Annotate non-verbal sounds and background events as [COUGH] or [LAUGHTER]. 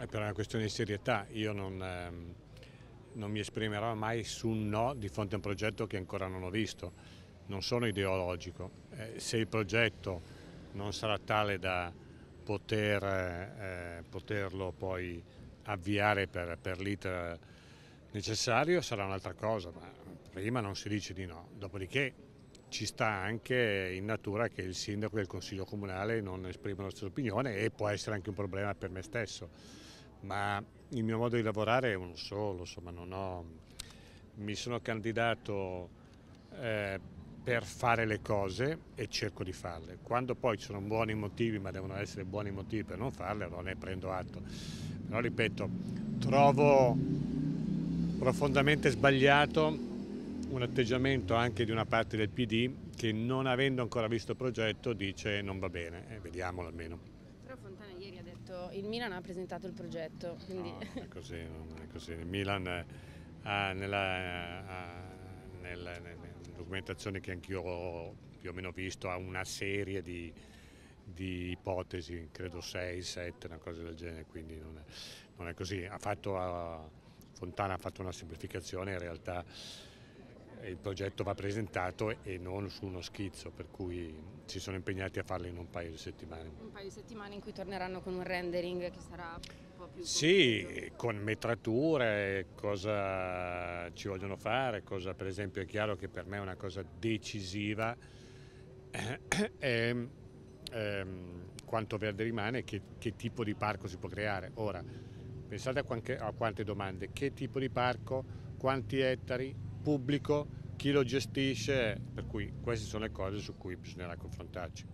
È per una questione di serietà, io non, ehm, non mi esprimerò mai su un no di fronte a un progetto che ancora non ho visto, non sono ideologico. Eh, se il progetto non sarà tale da poter, eh, poterlo poi avviare per, per l'iter necessario sarà un'altra cosa, ma prima non si dice di no. Dopodiché ci sta anche in natura che il sindaco e il consiglio comunale non esprimono la stessa opinione e può essere anche un problema per me stesso. Ma il mio modo di lavorare è uno solo, insomma, ho... mi sono candidato eh, per fare le cose e cerco di farle. Quando poi ci sono buoni motivi, ma devono essere buoni motivi per non farle, allora ne prendo atto. Però ripeto, trovo profondamente sbagliato un atteggiamento anche di una parte del PD che non avendo ancora visto il progetto dice non va bene, eh, vediamolo almeno. Però Fontana ieri ha detto il Milan ha presentato il progetto. Quindi... No, non è [LAUGHS] così, non è così. Il Milan ha nella, ha nella, nella documentazione che anch'io ho più o meno visto ha una serie di, di ipotesi, credo 6, 7, una cosa del genere, quindi non è, non è così. Ha fatto, Fontana ha fatto una semplificazione, in realtà il progetto va presentato e non su uno schizzo, per cui ci sono impegnati a farlo in un paio di settimane. Un paio di settimane in cui torneranno con un rendering che sarà un po' più... Sì, con metrature, cosa ci vogliono fare, cosa per esempio è chiaro che per me è una cosa decisiva, [CLEARS THROAT] è ehm, quanto verde rimane e che, che, tipo di parco si può creare. Ora, pensate a, quanche, a quante domande, che tipo di parco, quanti ettari, pubblico, chi lo gestisce, per cui queste sono le cose su cui bisognerà confrontarci.